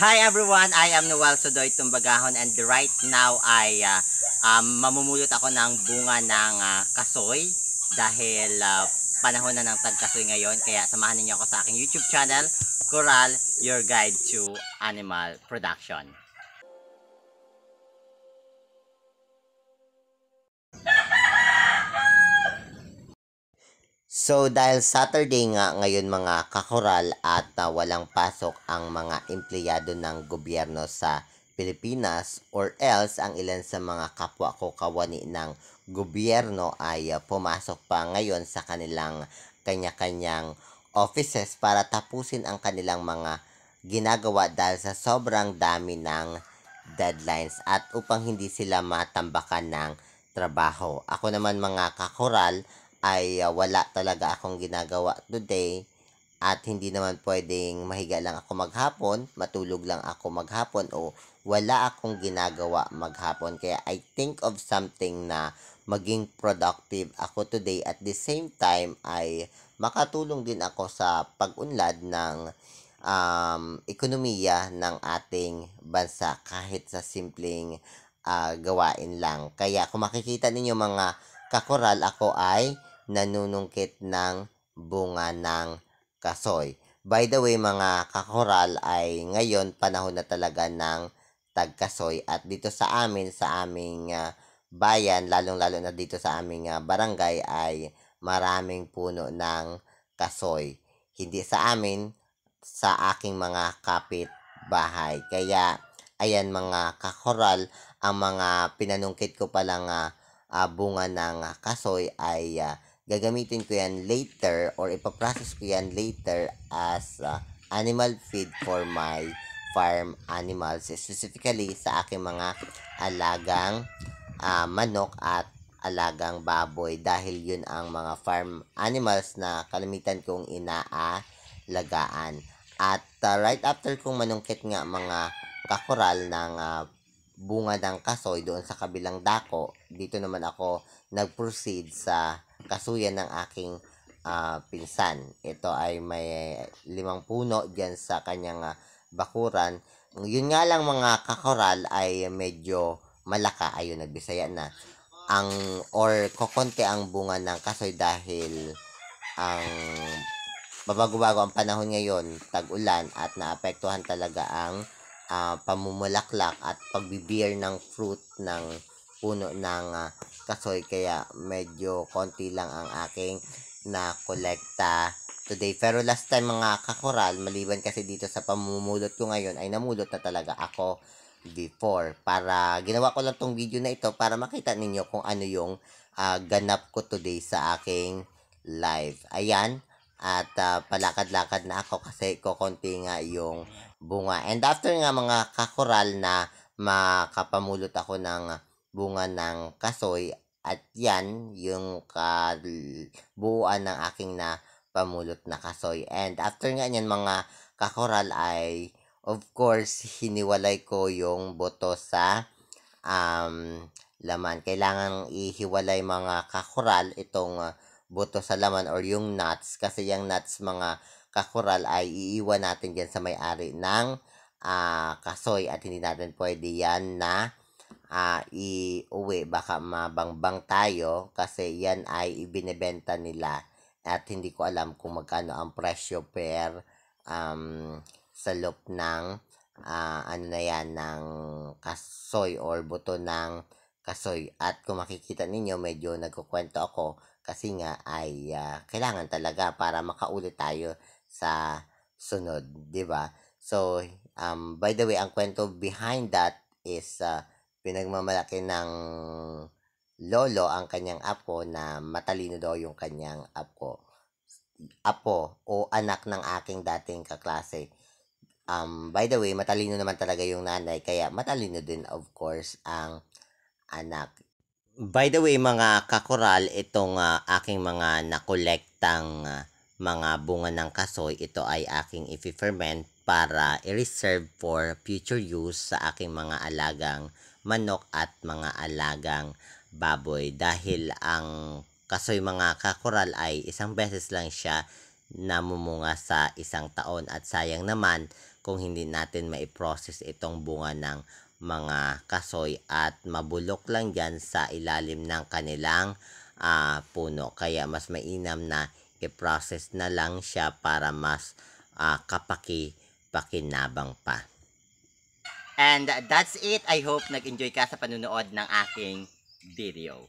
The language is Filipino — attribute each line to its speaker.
Speaker 1: Hi everyone, I am Noel Sodoy Tumbagahon and right now ay uh, um, mamumulot ako ng bunga ng uh, kasoy dahil uh, panahon na ng tagkasoy ngayon kaya samahan niyo ako sa aking YouTube channel Coral, your guide to animal production. So dahil Saturday nga ngayon mga kakoral at uh, walang pasok ang mga empleyado ng gobyerno sa Pilipinas or else ang ilan sa mga kapwa ko kawani ng gobyerno ay uh, pumasok pa ngayon sa kanilang kanya-kanyang offices para tapusin ang kanilang mga ginagawa dahil sa sobrang dami ng deadlines at upang hindi sila matambakan ng trabaho. Ako naman mga kakoral ay uh, wala talaga akong ginagawa today at hindi naman pwedeng mahiga lang ako maghapon, matulog lang ako maghapon o wala akong ginagawa maghapon. Kaya I think of something na maging productive ako today at the same time ay makatulong din ako sa pag-unlad ng um, ekonomiya ng ating bansa kahit sa simpleng uh, gawain lang. Kaya kung makikita ninyo mga kakoral, ako ay nanunungkit ng bunga ng kasoy. By the way mga kakoral ay ngayon panahon na talaga ng tagkasoy at dito sa amin sa aming uh, bayan lalong lalo na dito sa aming uh, barangay ay maraming puno ng kasoy. Hindi sa amin sa aking mga kapit bahay. Kaya ayan mga kakoral ang mga pinanungkit ko palang uh, bunga ng kasoy ay uh, gagamitin ko yan later or ipaprocess ko yan later as uh, animal feed for my farm animals specifically sa aking mga alagang uh, manok at alagang baboy. Dahil yun ang mga farm animals na kalamitan kong inaalagaan. At uh, right after kong manungkit nga mga kakoral ng uh, bunga ng kasoy doon sa kabilang dako dito naman ako nag-proceed sa kasuyan ng aking uh, pinsan. Ito ay may limang puno dyan sa kanyang uh, bakuran. Yun nga lang mga kakoral ay medyo malaka. Ayun, nagbisaya na. Ang, or kokonti ang bunga ng kasoy dahil ang babago-bago ang panahon ngayon, tag-ulan at naapektuhan talaga ang uh, pamumulaklak at pagbibir ng fruit ng puno ng uh, kasoy kaya medyo konti lang ang aking na kolekta today. Pero last time mga kakoral, maliban kasi dito sa pamumulot ko ngayon ay namulot na talaga ako before. Para ginawa ko lang tong video na ito para makita ninyo kung ano yung uh, ganap ko today sa aking live. Ayan. At uh, palakad-lakad na ako kasi kokonti nga yung bunga. And after nga mga kakoral na makapamulot ako ng bunga ng kasoy at yan yung kabuuan ng aking na pamulot na kasoy. And after nga yan mga kakoral ay of course hiniwalay ko yung boto sa um, laman. Kailangan ihiwalay mga kakoral itong uh, boto sa laman or yung nuts kasi yung nuts mga kakoral ay iiwan natin dyan sa may-ari ng uh, kasoy at hindi natin pwede yan na uh, iuwi. Baka mabangbang tayo kasi yan ay ibinebenta nila. At hindi ko alam kung magkano ang presyo per um, sa loob ng uh, ano na yan ng kasoy or buto ng kasoy. At kung makikita ninyo medyo nagkukwento ako kasi nga ay uh, kailangan talaga para makaulit tayo sa sunod, 'di ba? So, um, by the way, ang kwento behind that is uh, pinagmamalaki ng lolo ang kanyang apo na matalino daw yung kanyang apo. Apo o anak ng aking dating kaklase. Um, by the way, matalino naman talaga yung nanay, kaya matalino din of course ang anak. By the way, mga kakoral, itong uh, aking mga nakolektang uh, mga bunga ng kasoy, ito ay aking i-ferment para i-reserve for future use sa aking mga alagang manok at mga alagang baboy. Dahil ang kasoy mga kakoral ay isang beses lang siya namumunga sa isang taon at sayang naman kung hindi natin maiprocess itong bunga ng mga kasoy at mabulok lang dyan sa ilalim ng kanilang ah, puno. Kaya mas mainam na i-process na lang siya para mas ah, kapaki-pakinabang pa. And that's it. I hope nag-enjoy ka sa panunood ng aking video.